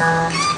Bye.